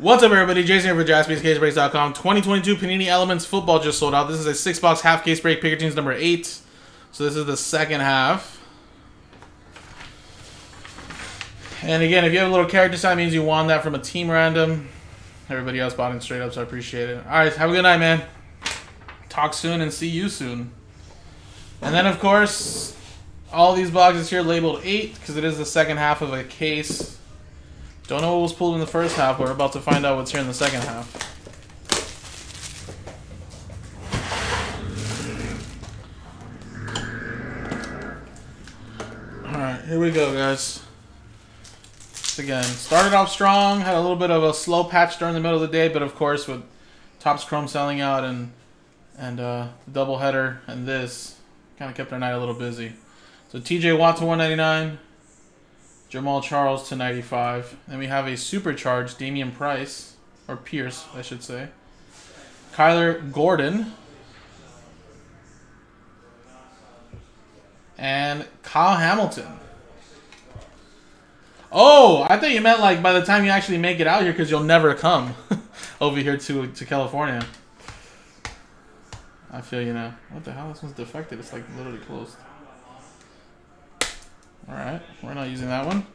What's up, everybody? Jason here for JaspysCaseBreaks.com. 2022 Panini Elements Football just sold out. This is a six-box half case break. Picker teams number eight. So this is the second half. And again, if you have a little character sign, means you won that from a team random. Everybody else bought in straight up, so I appreciate it. All right, have a good night, man. Talk soon and see you soon. And then, of course, all these boxes here labeled 8 because it is the second half of a case. Don't know what was pulled in the first half. We're about to find out what's here in the second half. Alright, here we go, guys. Again, started off strong, had a little bit of a slow patch during the middle of the day, but of course with Topps Chrome selling out and and uh, double header and this, kind of kept our night a little busy. So TJ Watt to 199, Jamaal Charles to 95. Then we have a supercharged Dameon Price, or Pierce, I should say. Kyler Gordon. And Kyle Hamilton. Oh, I thought you meant like by the time you actually make it out here because you'll never come over here to, to California. I feel you now. What the hell? This one's defected. It's like literally closed. Alright, we're not using that one.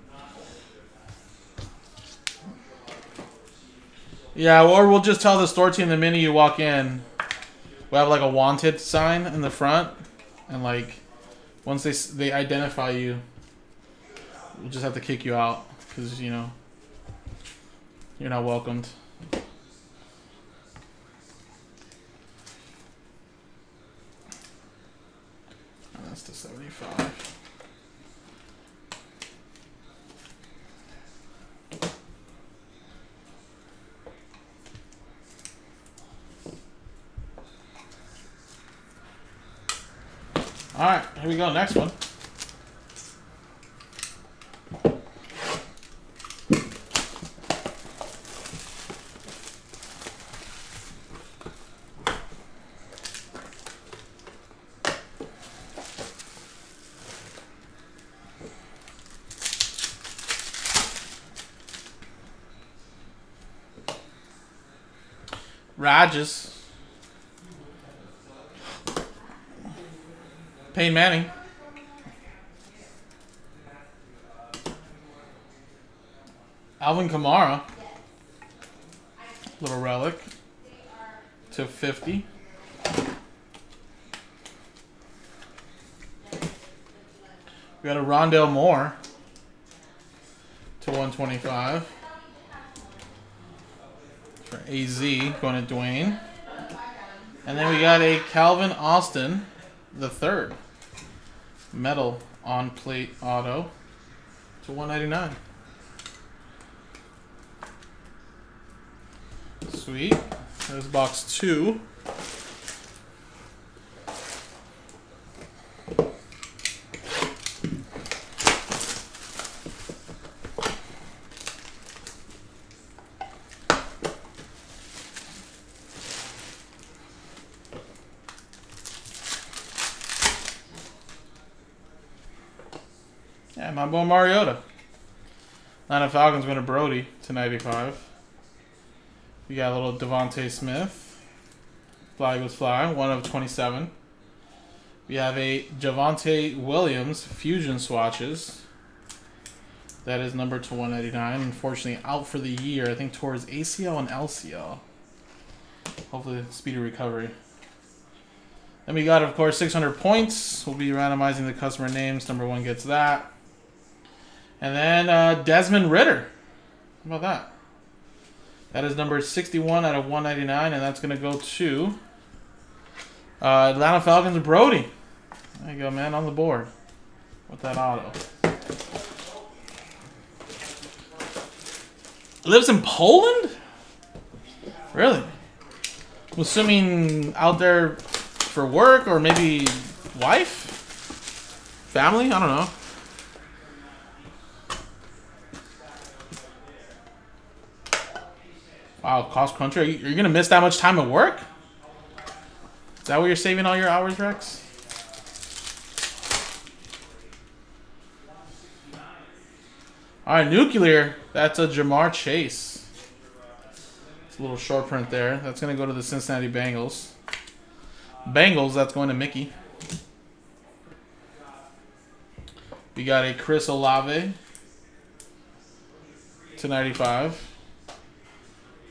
Yeah, or we'll just tell the store team the minute you walk in, we have like a wanted sign in the front, and like once they they identify you, we'll just have to kick you out because you know you're not welcomed. that's the 75. Alright, here we go. Next one. Rages. Peyton Manning. Alvin Kamara. Little relic. To 50. We got a Rondale Moore. To 125. For AZ going to Dwayne. And then we got a Calvin Austin the third metal on plate auto to 199 sweet. There's box two My boy Mariota. Atlanta Falcons win a Brody to 95. We got a little DeVonta Smith. Fly goes fly, one of 27. We have a Javonte Williams fusion swatches. That is number to 199. Unfortunately, out for the year. I think towards ACL and LCL. Hopefully, speedy recovery. Then we got, of course, 600 points. We'll be randomizing the customer names. Number one gets that. And then uh, Desmond Ridder. How about that? That is number 61 out of 199, and that's going to go to uh, Atlanta Falcons Brody. There you go, man, on the board with that auto. Lives in Poland? Really? I'm assuming out there for work or maybe wife? Family? I don't know. Wow, cost country. Are you, are gonna miss that much time at work? Is that where you're saving all your hours, Rex? All right, nuclear. That's a Ja'Marr Chase. It's a little short print there. That's to go to the Cincinnati Bengals. Bengals, that's going to Mickey. We got a Chris Olave to 95.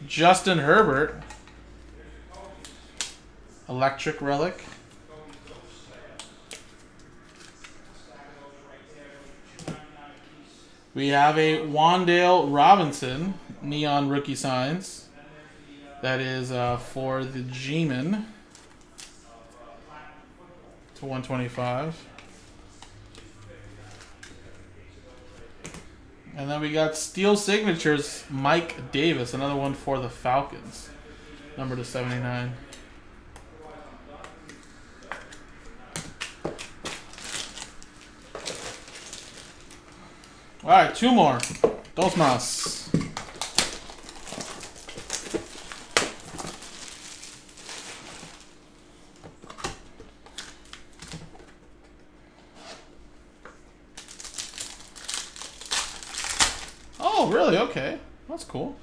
Justin Herbert. Electric Relic. We have a Wan'Dale Robinson neon rookie signs. That is uh, for the G-Man to 125. And then we got Steel Signatures, Mike Davis, another one for the Falcons, number to 79. All right, two more. Dos más. Oh, really? Okay. That's cool.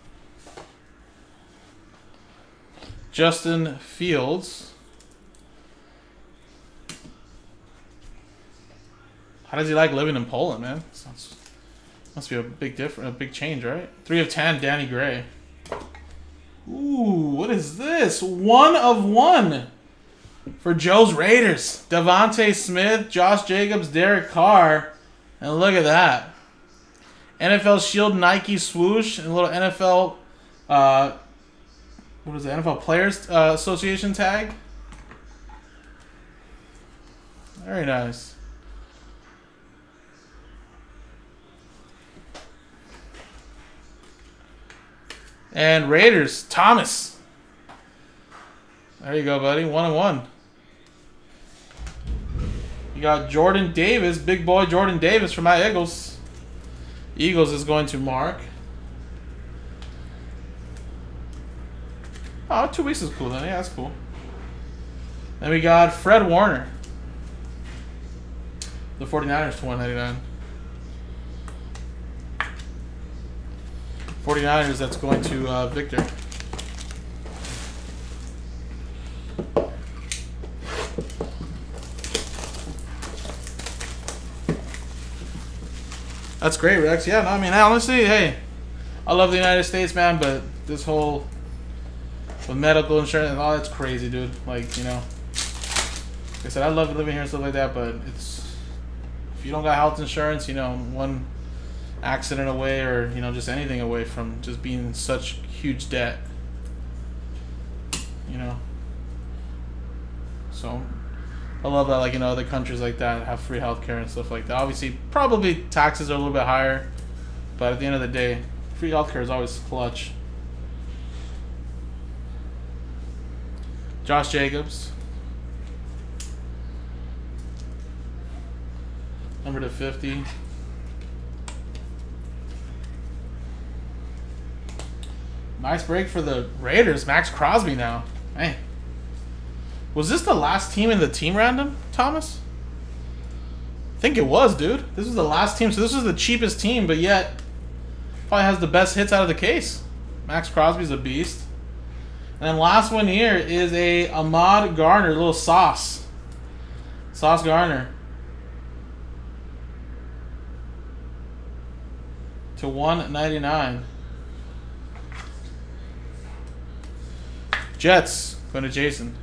Justin Fields. How does he like living in Poland, man? Sounds must be a big difference, a big change, right? Three of ten, Danny Gray. Ooh, what is this? One of one for Joe's Raiders. DeVonta Smith, Josh Jacobs, Derek Carr, and look at that. NFL Shield Nike swoosh and a little NFL, uh, what is it? NFL Players uh, Association tag. Very nice. And Raiders, Thomas. There you go, buddy. One and one. You got Jordan Davis, big boy Jordan Davis from my Eagles. Eagles is going to Mark. Oh, two weeks is cool then. Yeah, that's cool. Then we got Fred Warner. The 49ers to 199. 49ers, that's going to uh, Victor. That's great, Rex. Yeah, no, I mean, honestly, hey, I love the United States, man, but this whole with medical insurance all that's crazy, dude. Like, you know, like I said, I love living here and stuff like that, but it's if you don't got health insurance, you know, one accident away or you know just anything away from just being in such huge debt you know so I love that like you know other countries like that have free healthcare and stuff like that obviously probably taxes are a little bit higher but at the end of the day free healthcare is always clutch Josh Jacobs number to 50 Nice break for the Raiders. Maxx Crosby now. Hey. Was this the last team in the team random, Thomas? I think it was, dude. This was the last team, so this was the cheapest team, but yet probably has the best hits out of the case. Maxx Crosby's a beast. And then last one here is a Ahmad Gardner, little sauce. Sauce Garner. To 199. Jets, going to Jason.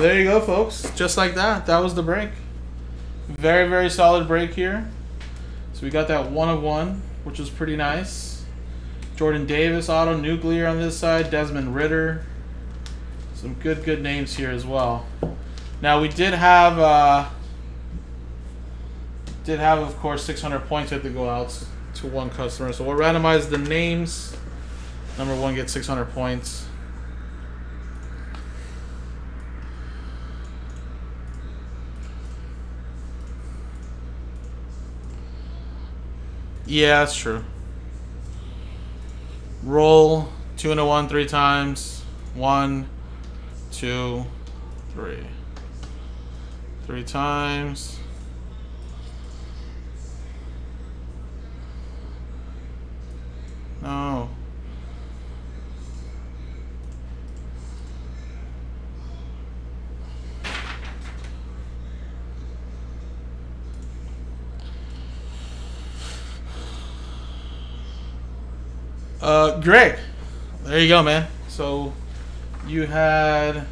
There you go, folks. Just like that. That was the break. Very, very solid break here. So we got that one of one, which was pretty nice. Jordan Davis, Auto Nuclear on this side. Desmond Ridder. Some good, good names here as well. Now, we did have... Uh, did have, of course, 600 points had to go out to one customer. So we'll randomize the names. Number one gets 600 points. Yeah, that's true. Roll two and a one three times. One, two, three. Three times. No. Uh, Greg, there you go, man. So you had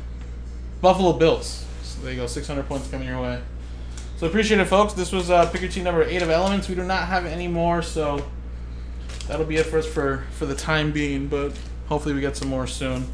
Buffalo Bills. So there you go, 600 points coming your way. So appreciate it, folks. This was uh, pick your team number eight of elements. We do not have any more, so that'll be it for us for for the time being. But hopefully we get some more soon.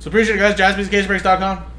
So appreciate it, guys. JaspysCaseBreaks.com.